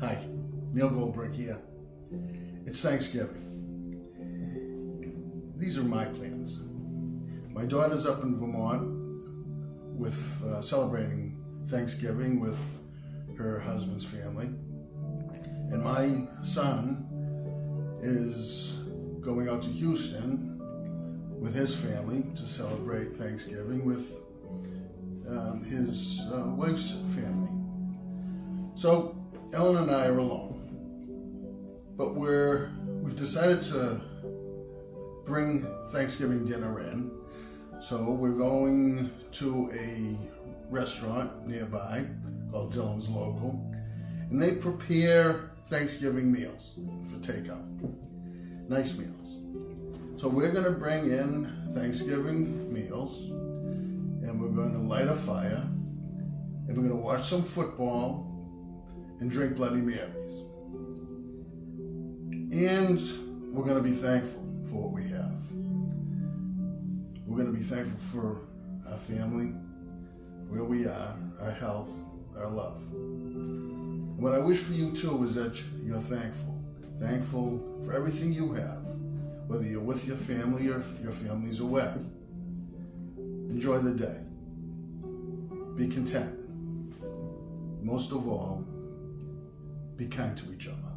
Hi, Neil Goldberg here. It's Thanksgiving. These are my plans. My daughter's up in Vermont with uh, celebrating Thanksgiving with her husband's family. And my son is going out to Houston with his family to celebrate Thanksgiving with um, his uh, wife's family. So Ellen and I are alone, but we're we've decided to bring Thanksgiving dinner in. So we're going to a restaurant nearby called Dylan's Local, and they prepare Thanksgiving meals for takeout. Nice meals. So we're going to bring in Thanksgiving meals, and we're going to light a fire, and we're going to watch some football drink Bloody Marys. And we're going to be thankful for what we have. We're going to be thankful for our family, where we are, our health, our love. What I wish for you too is that you're thankful. Thankful for everything you have, whether you're with your family or your family's away. Enjoy the day. Be content. Most of all, be kind to each other.